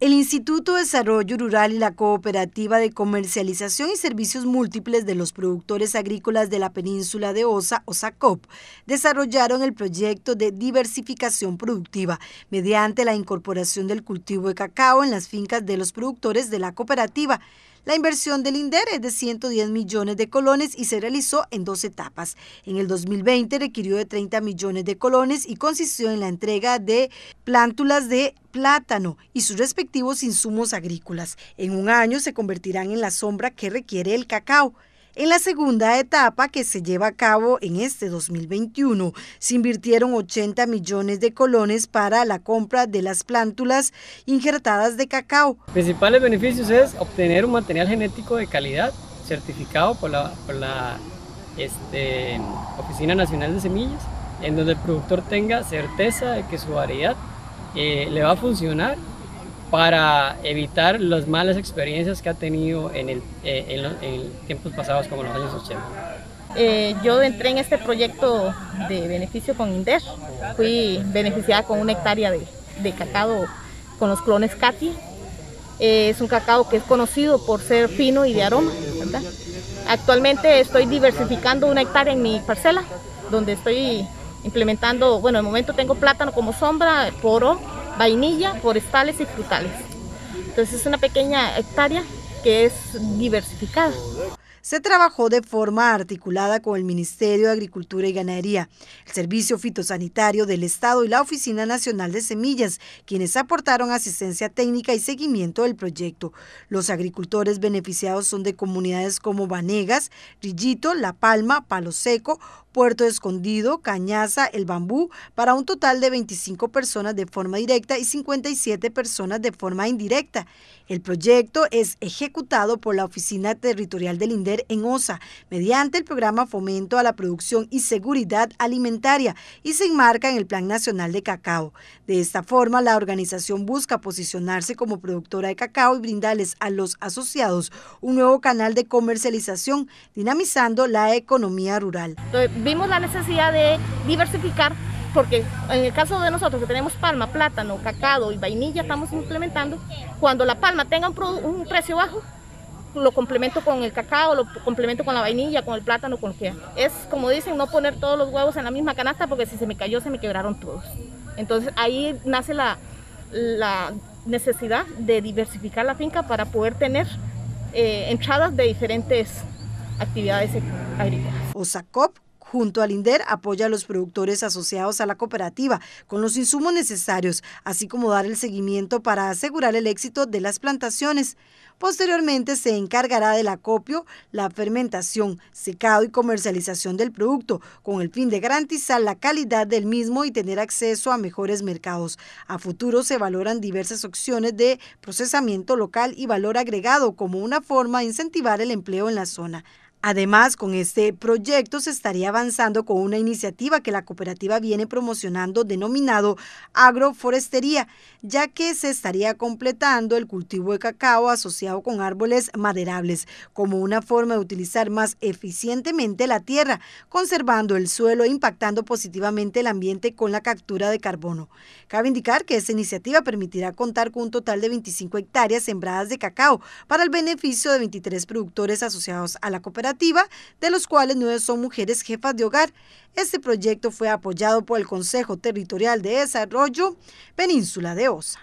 El Instituto de Desarrollo Rural y la Cooperativa de Comercialización y Servicios Múltiples de los Productores Agrícolas de la Península de Osa, OSACOP, desarrollaron el proyecto de diversificación productiva mediante la incorporación del cultivo de cacao en las fincas de los productores de la cooperativa. La inversión del INDER es de 110 millones de colones y se realizó en dos etapas. En el 2020 requirió de 30 millones de colones y consistió en la entrega de plántulas de plátano y sus respectivos insumos agrícolas. En un año se convertirán en la sombra que requiere el cacao. En la segunda etapa, que se lleva a cabo en este 2021, se invirtieron 80 millones de colones para la compra de las plántulas injertadas de cacao. Principales beneficios es obtener un material genético de calidad certificado por la, este, Oficina Nacional de Semillas, en donde el productor tenga certeza de que su variedad eh, le va a funcionar para evitar las malas experiencias que ha tenido en, el, eh, en, tiempos pasados como los años 80. Eh, yo entré en este proyecto de beneficio con INDER, fui beneficiada con una hectárea de, cacao con los clones Cati. Eh, es un cacao que es conocido por ser fino y de aroma. Actualmente estoy diversificando una hectárea en mi parcela, donde estoy implementando, bueno, de momento tengo plátano como sombra, poro, vainilla, forestales y frutales. Entonces es una pequeña hectárea que es diversificada. Se trabajó de forma articulada con el Ministerio de Agricultura y Ganadería, el Servicio Fitosanitario del Estado y la Oficina Nacional de Semillas, quienes aportaron asistencia técnica y seguimiento del proyecto. Los agricultores beneficiados son de comunidades como Vanegas, Rillito, La Palma, Palo Seco, Puerto Escondido, Cañaza, El Bambú, para un total de 25 personas de forma directa y 57 personas de forma indirecta. El proyecto es ejecutado por la Oficina Territorial del INDER en OSA, mediante el programa Fomento a la Producción y Seguridad Alimentaria, y se enmarca en el Plan Nacional de Cacao. De esta forma, la organización busca posicionarse como productora de cacao y brindarles a los asociados un nuevo canal de comercialización, dinamizando la economía rural vimos la necesidad de diversificar porque en el caso de nosotros que tenemos palma, plátano, cacao y vainilla estamos implementando, cuando la palma tenga un, precio bajo, lo complemento con el cacao, lo complemento con la vainilla, con el plátano, con lo que Es como dicen, no poner todos los huevos en la misma canasta porque si se me cayó se me quebraron todos. Entonces ahí nace la, la necesidad de diversificar la finca para poder tener eh, entradas de diferentes actividades agrícolas. OSACOP junto al INDER apoya a los productores asociados a la cooperativa con los insumos necesarios, así como dar el seguimiento para asegurar el éxito de las plantaciones. Posteriormente se encargará del acopio, la fermentación, secado y comercialización del producto, con el fin de garantizar la calidad del mismo y tener acceso a mejores mercados. A futuro se valoran diversas opciones de procesamiento local y valor agregado como una forma de incentivar el empleo en la zona. Además, con este proyecto se estaría avanzando con una iniciativa que la cooperativa viene promocionando denominado agroforestería, ya que se estaría completando el cultivo de cacao asociado con árboles maderables como una forma de utilizar más eficientemente la tierra, conservando el suelo e impactando positivamente el ambiente con la captura de carbono. Cabe indicar que esta iniciativa permitirá contar con un total de 25 hectáreas sembradas de cacao para el beneficio de 23 productores asociados a la de los cuales nueve son mujeres jefas de hogar. Este proyecto fue apoyado por el Consejo Territorial de Desarrollo Península de Osa.